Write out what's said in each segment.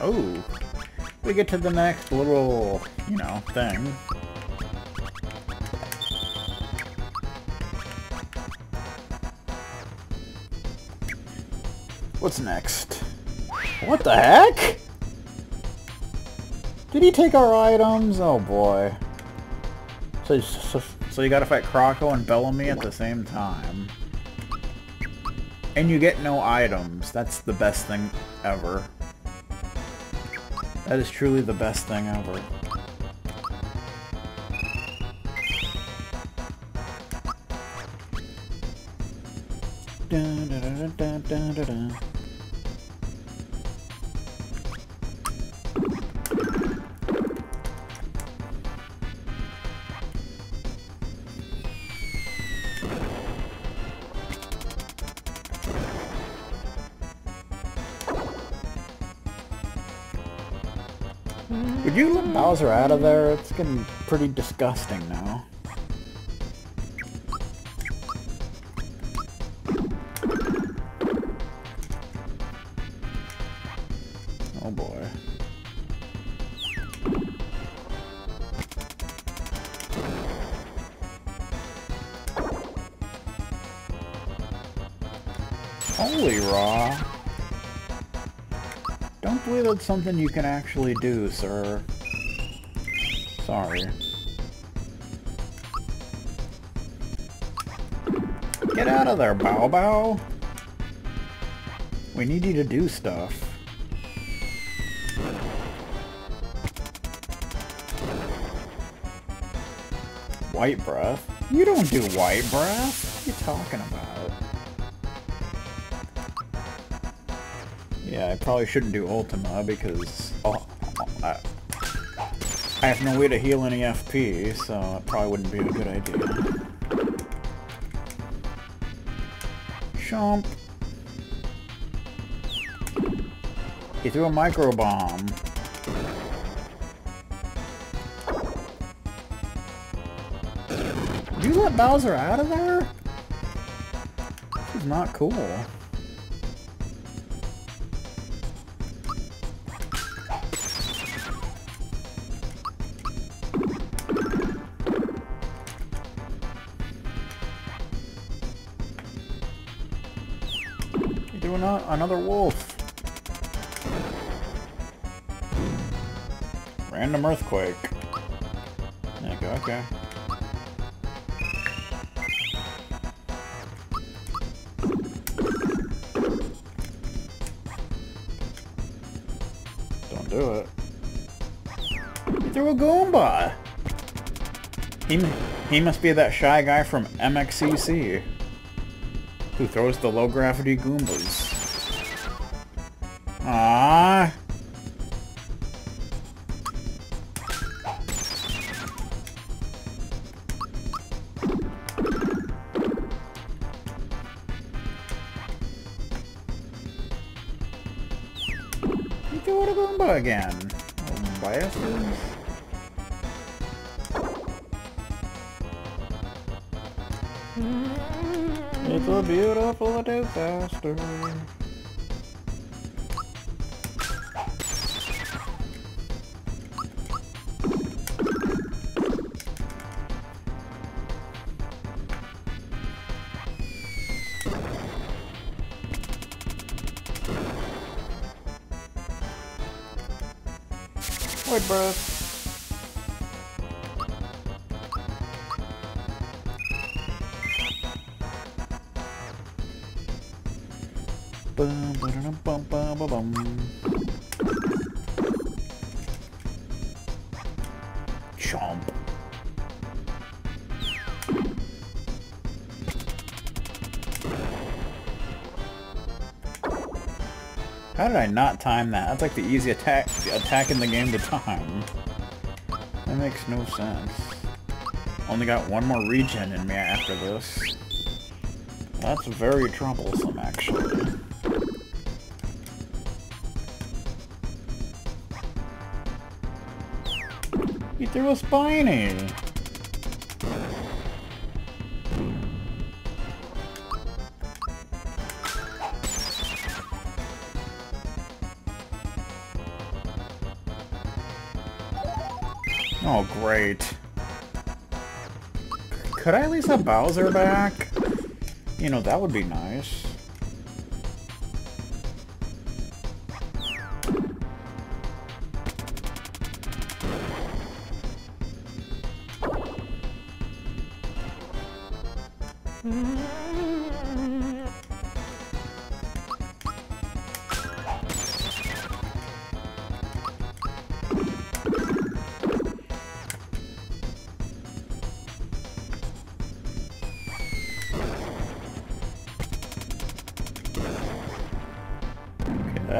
Oh, we get to the next little, you know, thing. What's next? What the heck? Did he take our items? Oh boy. So, so, so you gotta fight Croco and Belome at the same time. And you get no items. That's the best thing ever. That is truly the best thing ever. Would you let Bowser out of there? It's getting pretty disgusting now. Something you can actually do, sir. Sorry. Get out of there, Bow Bow! We need you to do stuff. White breath? You don't do white breath! What are you talking about? Probably shouldn't do Ultima because oh, I, have no way to heal any FP, so it probably wouldn't be a good idea. Chomp. He threw a micro bomb. Did you let Bowser out of there? This is not cool. Another wolf. Random earthquake. There you go, okay. Don't do it. He threw a Goomba! He, he must be that shy guy from MXCC who throws the low-gravity Goombas. Ah. You threw a Goomba again. Bastards. It's a beautiful disaster. Chomp. How did I not time that? That's like the easy attack attack in the game to time. That makes no sense. Only got one more regen in me after this. That's very troublesome, actually. He threw a spiny! Oh, great. Could I at least have Bowser back? You know, that would be nice. That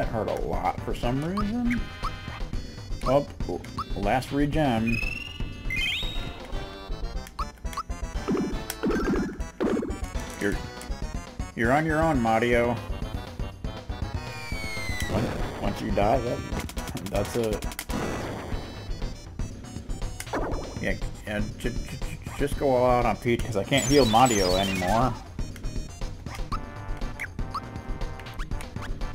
hurt a lot for some reason. Oh, last regen. You're on your own, Mario. Once you die, that, that's it. Yeah, yeah just go all out on Peach, because I can't heal Mario anymore.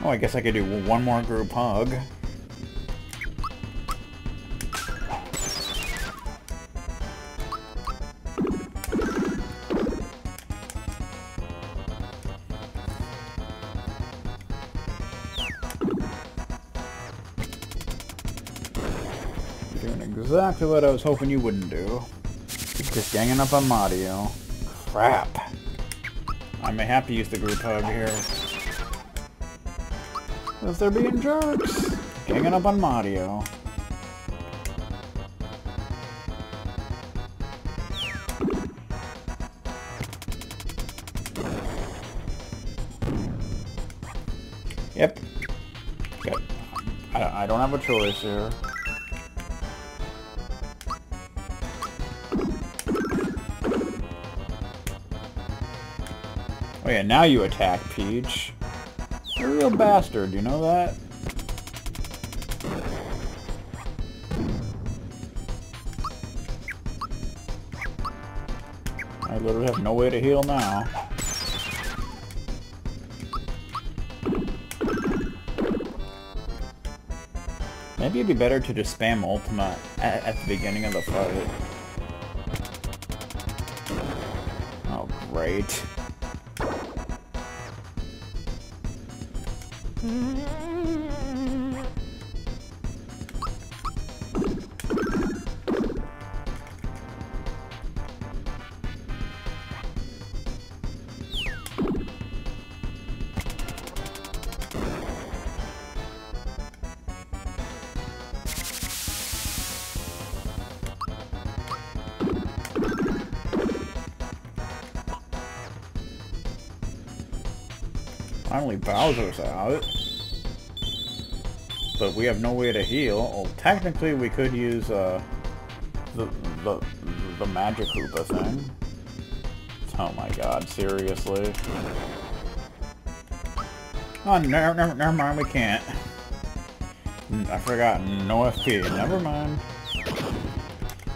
Oh, I guess I could do one more group hug. Exactly what I was hoping you wouldn't do. Just ganging up on Mario. Crap. I may have to use the group hug here. Because they're being jerks. Ganging up on Mario. Yep. Yep. I, I don't have a choice here. Oh yeah, now you attack Peach. You're a real bastard, you know that? I literally have no way to heal now. Maybe it'd be better to just spam Ultima at, at the beginning of the fight. Oh, great. Finally Bowser's out. But we have no way to heal. Well, technically we could use uh, the, the, the magic Koopa thing. Oh my god, seriously. Oh, never, never, never mind, we can't. I forgot, no FP, never mind.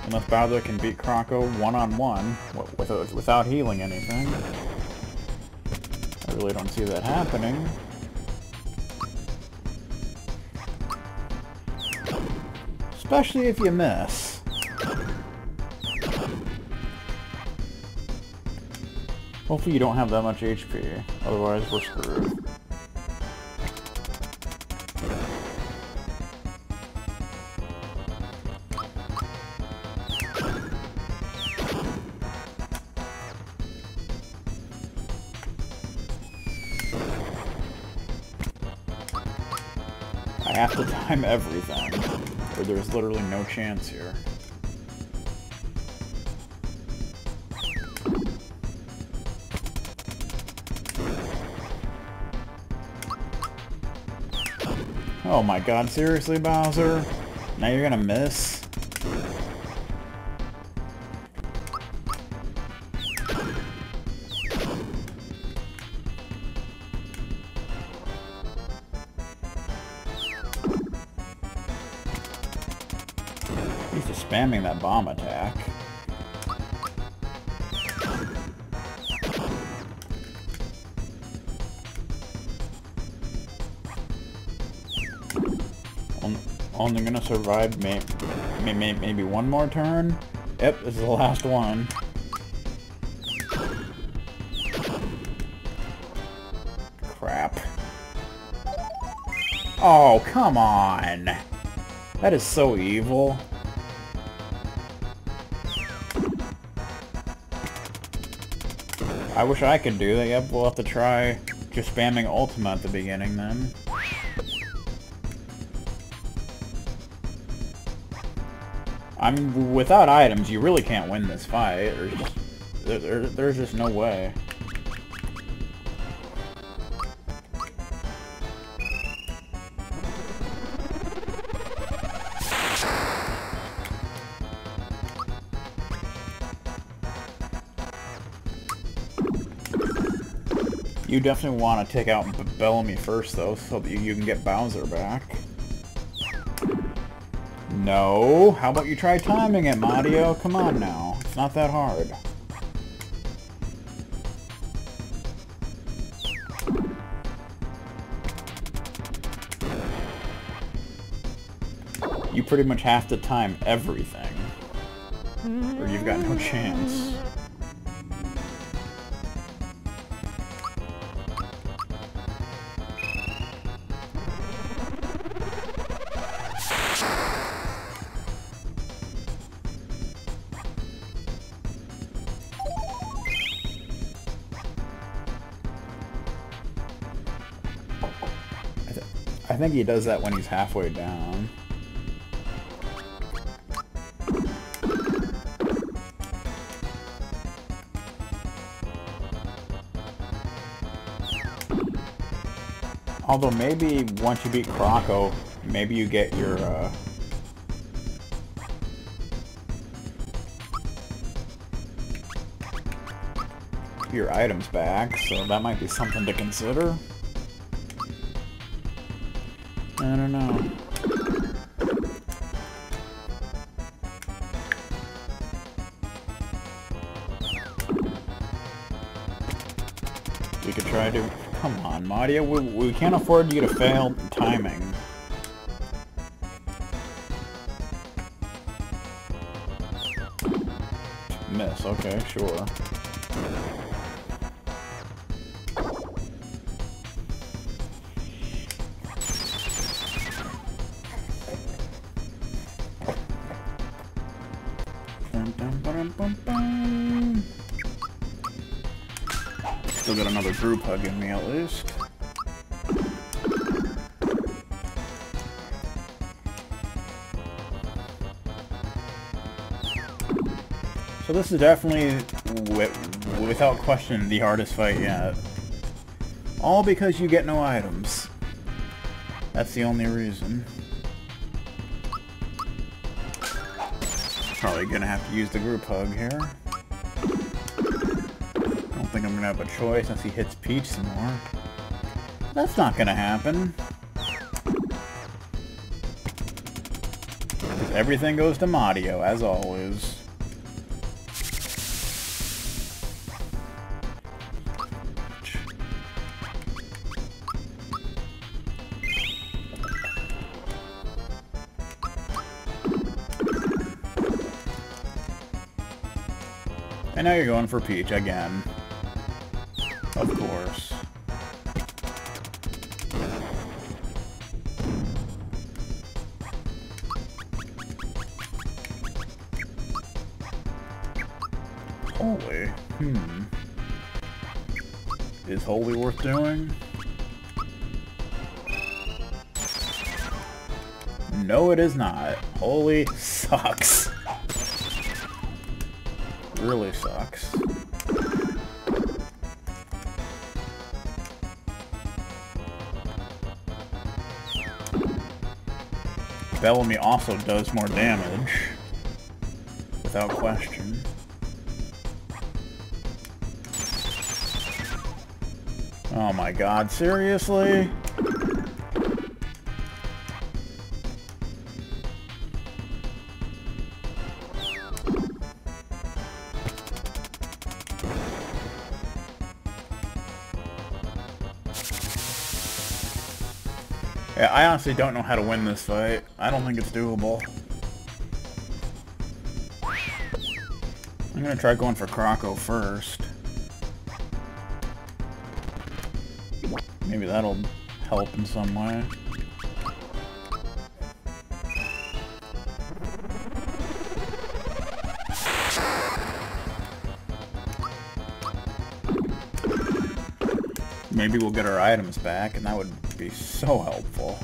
Unless Bowser can beat Croco one-on-one, -on -one, without healing anything. Really don't see that happening. Especially if you miss. Hopefully you don't have that much HP, otherwise we're screwed. Literally no chance here. Oh my god, seriously, Bowser? Now you're gonna miss? Spamming that bomb attack. Only gonna survive may, may, may, maybe one more turn? Yep, this is the last one. Crap. Oh, come on! That is so evil. I wish I could do that. Yep, we'll have to try just spamming Ultima at the beginning then. I mean, without items, you really can't win this fight. There's just, there, there's just no way. You definitely want to take out Belome first, though, so that you can get Bowser back. No. How about you try timing it, Mario? Come on now. It's not that hard. You pretty much have to time everything. Or you've got no chance. Think he does that when he's halfway down. Although maybe once you beat Croco, maybe you get your, uh... your items back, so that might be something to consider. I don't know. We could try to... Come on, Mario. We, we can't afford you to fail timing. Miss, okay, sure. Group hugging me at least. So this is definitely, without question, the hardest fight yet. All because you get no items. That's the only reason. Probably gonna have to use the group hug here. Think I'm gonna have a choice unless he hits Peach some more. That's not gonna happen. Everything goes to Mario, as always. And now you're going for Peach again. Of course. Holy. Hmm. Is Holy worth doing? No, it is not. Holy sucks really sucks. Belome also does more damage. Without question. Oh my god, seriously? Honestly don't know how to win this fight. I don't think it's doable. I'm gonna try going for Croco first. Maybe that'll help in some way. Maybe we'll get our items back, and that would be so helpful.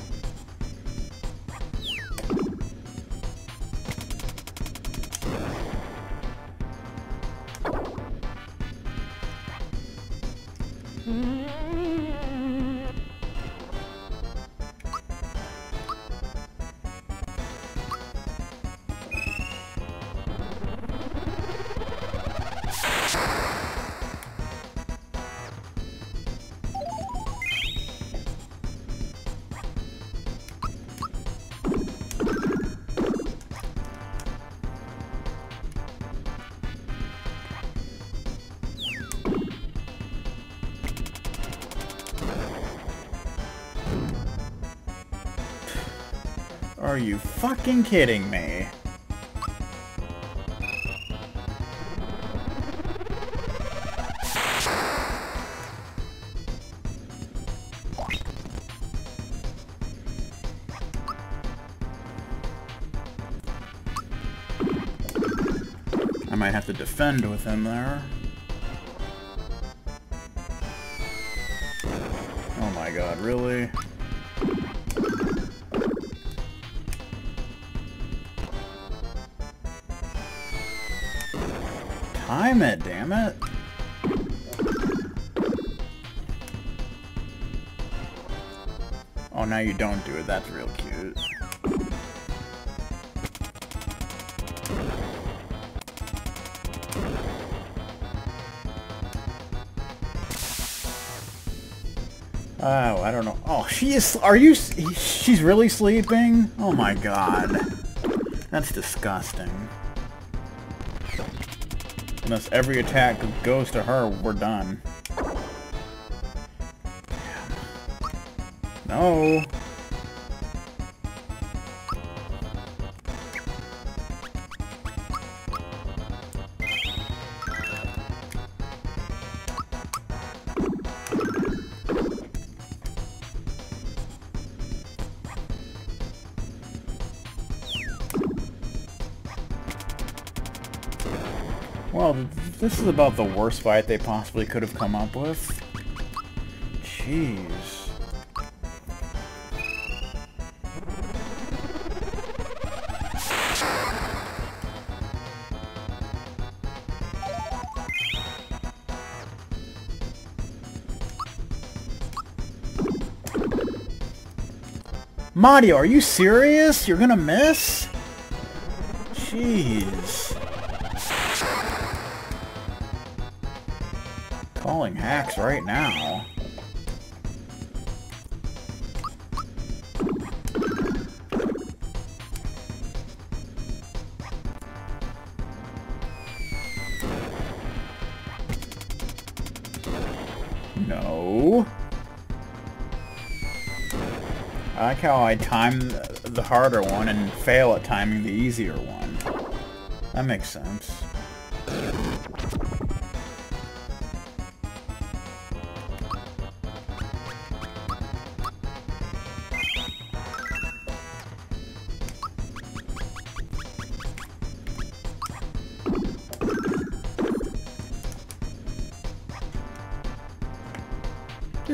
Mm-hmm. Are you fucking kidding me? I might have to defend with him there. Oh my god, really? Time it, damn it. Oh, now you don't do it. That's real cute. Oh, I don't know. Oh, she is... Are you... She's really sleeping? Oh my god. That's disgusting. Unless every attack goes to her, we're done. No. Well, this is about the worst fight they possibly could have come up with. Jeez. Mario, are you serious? You're gonna miss? Jeez. Right now. No. I like how I time the harder one and fail at timing the easier one. That makes sense.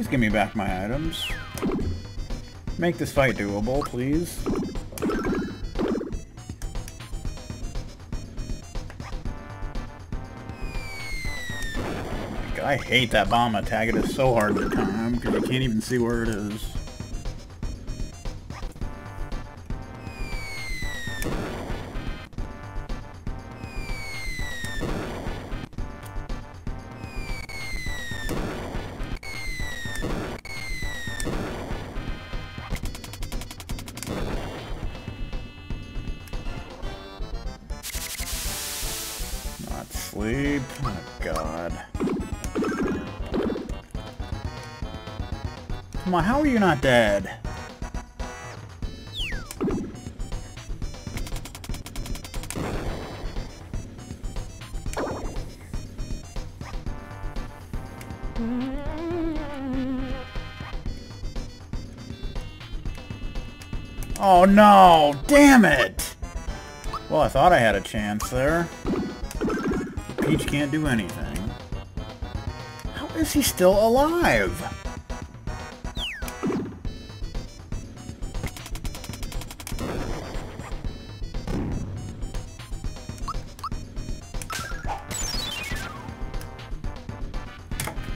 Please give me back my items. Make this fight doable, please. I hate that bomb attack. It is so hard to time because you can't even see where it is. sleep. Oh, God. Come on, how are you not dead? Oh no! Damn it! Well, I thought I had a chance there. Peach can't do anything. How is he still alive?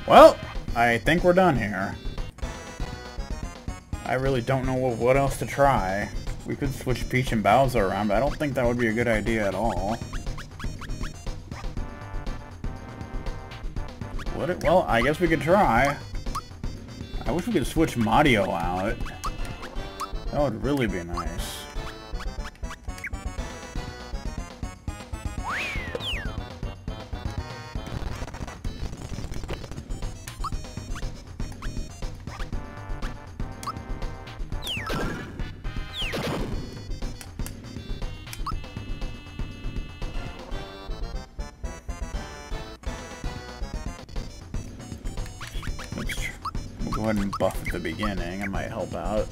Well, I think we're done here. I really don't know what else to try. We could switch Peach and Bowser around, but I don't think that would be a good idea at all. It? Well, I guess we could try. I wish we could switch Mario out. That would really be nice. The beginning. It might help out.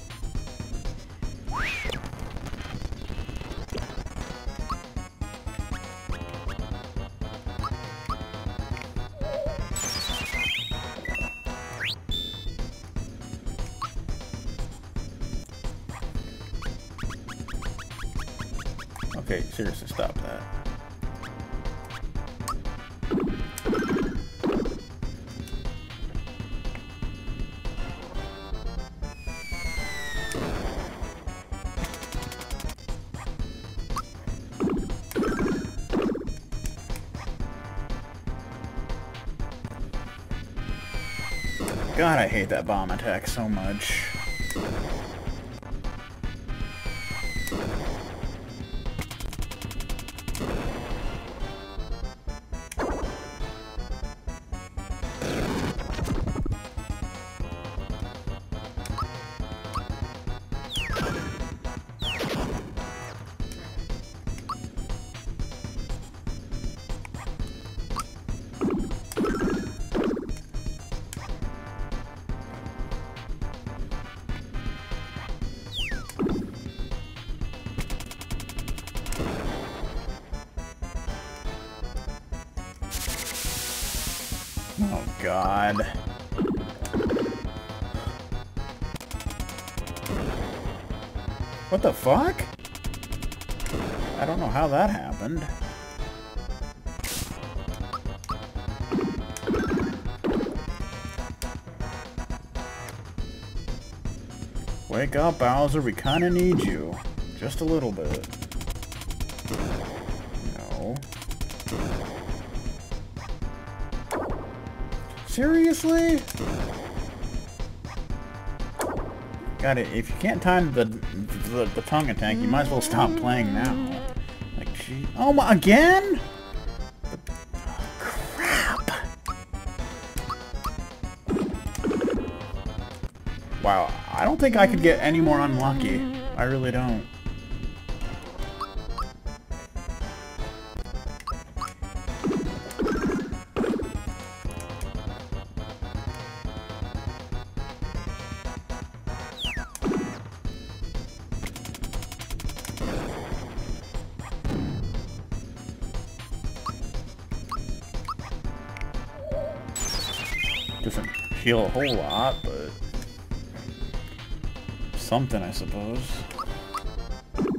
God, I hate that bomb attack so much. What the fuck? I don't know how that happened. Wake up, Bowser. We kind of need you. Just a little bit. No. Seriously? Got it. If you can't time the, the the tongue attack, you might as well stop playing now. Like, gee, oh my, again? Crap! Wow, I don't think I could get any more unlucky. I really don't. Doesn't heal a whole lot, but something, I suppose. God,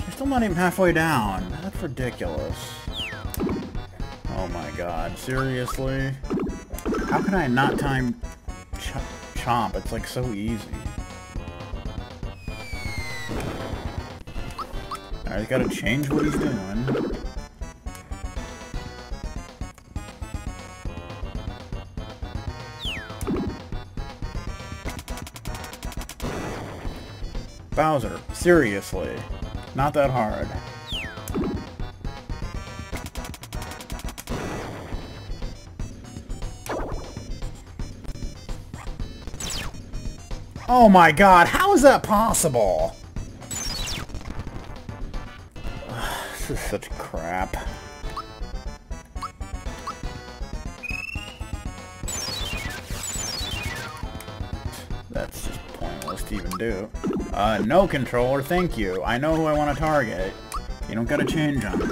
you're still not even halfway down. That's ridiculous. Oh my god, seriously? How can I not time ch Chomp? It's like so easy. Alright, gotta change what he's doing. Bowser, seriously. Not that hard. Oh my god, how is that possible? this is such crap. That's just pointless to even do. Uh, no controller, thank you. I know who I want to target. You don't gotta change on me.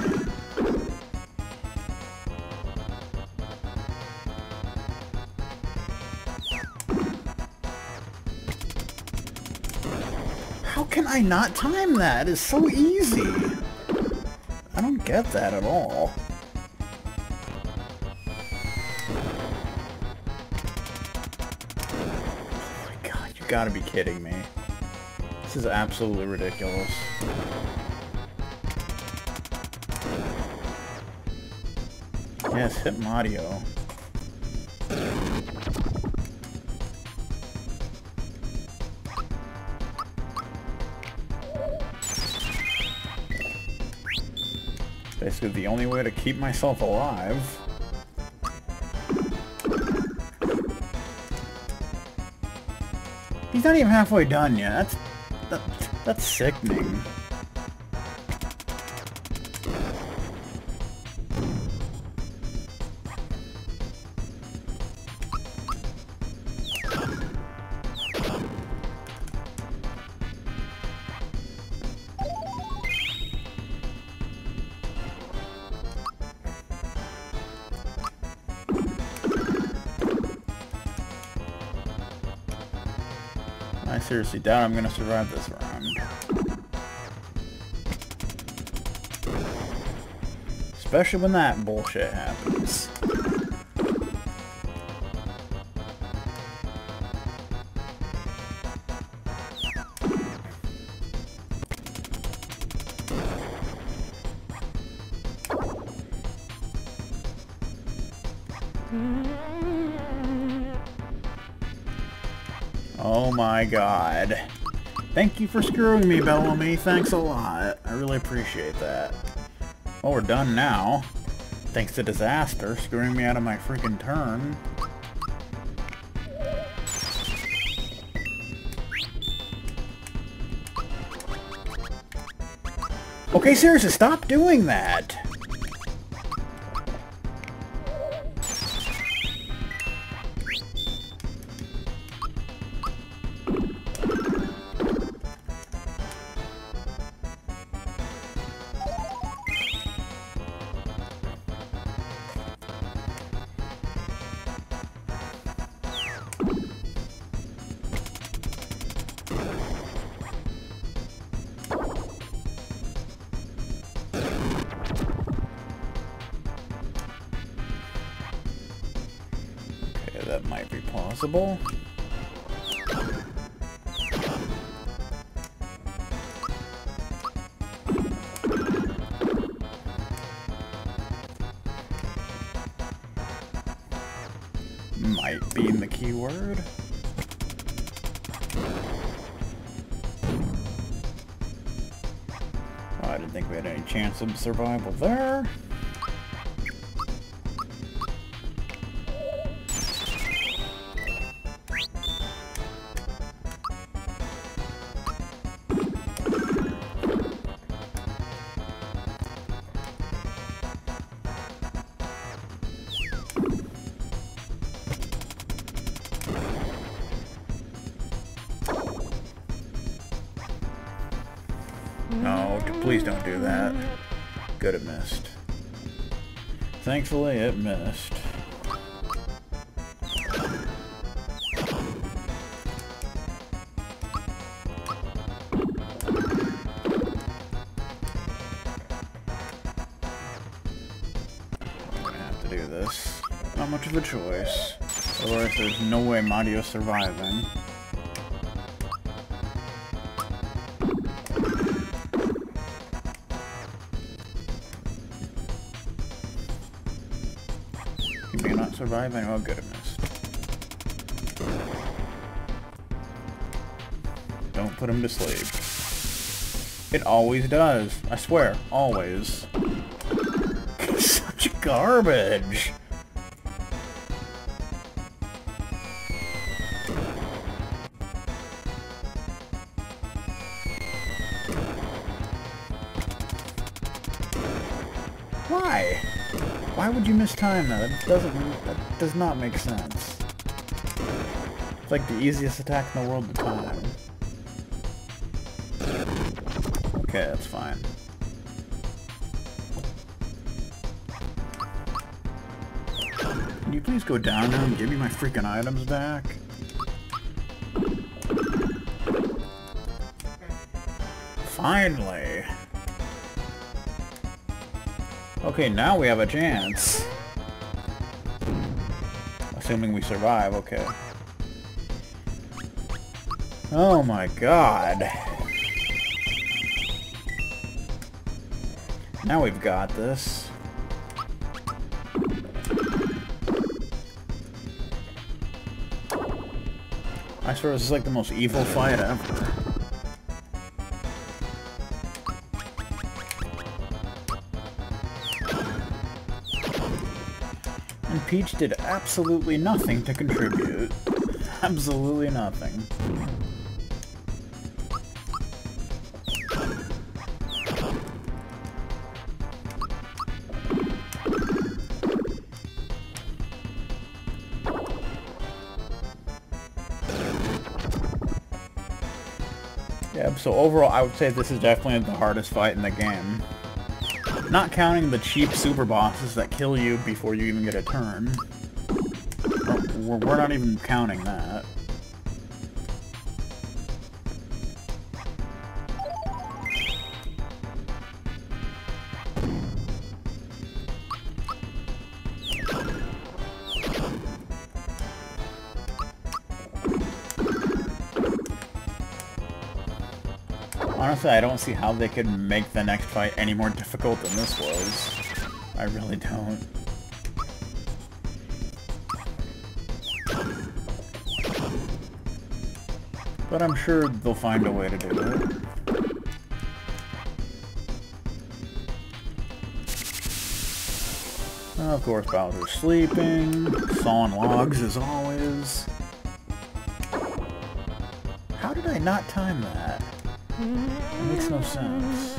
How can I not time that? It's so easy. I don't get that at all. Oh my god, you gotta be kidding me. This is absolutely ridiculous. Yes, hit Mario. Basically the only way to keep myself alive. He's not even halfway done yet. That's that, that's sickening. Seriously doubt I'm gonna survive this round. Especially when that bullshit happens. Oh my god. Thank you for screwing me, Belome. Thanks a lot. I really appreciate that. Well, we're done now. Thanks to Disaster, screwing me out of my freaking turn. Okay, seriously, stop doing that! Might be possible. Might be in the keyword. I didn't think we had any chance of survival there. To do this. Not much of a choice. Otherwise, there's no way Mario's surviving. Survive, I know how good. Don't put him to sleep. It always does. I swear. Always. Such garbage. You mistime that? That doesn't. That does not make sense. It's like the easiest attack in the world to time. Okay, that's fine. Can you please go down now and give me my freaking items back? Finally! Okay, now we have a chance. Assuming we survive, okay. Oh my god. Now we've got this. I swear this is like the most evil fight ever. Peach did absolutely nothing to contribute. Absolutely nothing. Yeah, so overall I would say this is definitely the hardest fight in the game. Not counting the cheap super bosses that kill you before you even get a turn. Oh, we're, we're not even counting that. Honestly, I don't see how they could make the next fight any more difficult than this was. I really don't. But I'm sure they'll find a way to do it. Of course, Bowser's sleeping, sawing logs as always. How did I not time that? Makes no sense.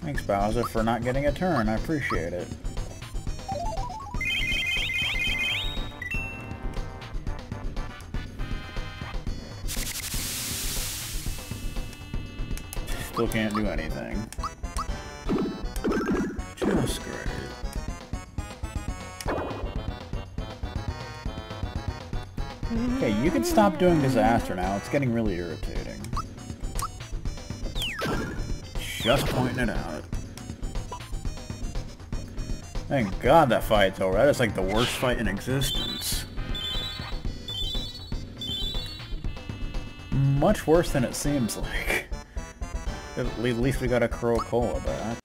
Thanks, Bowser, for not getting a turn. I appreciate it. Still can't do anything. You can stop doing disaster now. It's getting really irritating. Just pointing it out. Thank God that fight's over. That is like the worst fight in existence. Much worse than it seems like. At least we got a Crow Cola back.